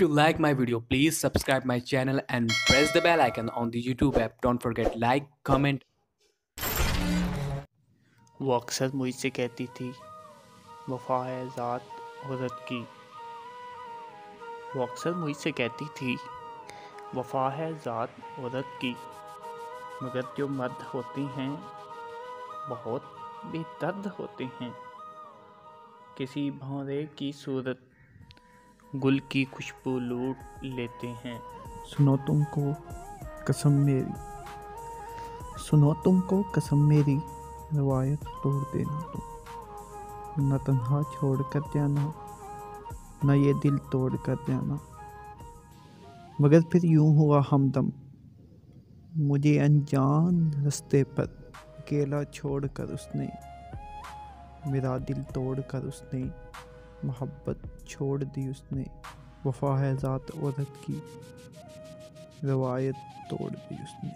If you like my video, please subscribe my channel and press the bell icon on the YouTube app. Don't forget like, comment. वो अक्सर मुझसे कहती थी वफा है ज़ात औरत की वो अक्सर मुझसे कहती थी वफा है ज़ात औरत की मगर जो मर्द होते हैं बहुत बेदर्द होते हैं किसी भौरे की सूरत गुल की खुशबू लूट लेते हैं। सुनो तुमको कसम मेरी, सुनो तुमको कसम मेरी, रवायत तोड़ देना तुम। न तन्हा छोड़ कर जाना, न ये दिल तोड़ कर जाना। मगर फिर यूँ हुआ हमदम, मुझे अनजान रास्ते पर अकेला छोड़ कर उसने, मेरा दिल तोड़ कर उसने मोहब्बत छोड़ दी उसने वफा है ज़ात औरत की रवायत तोड़ दी उसने।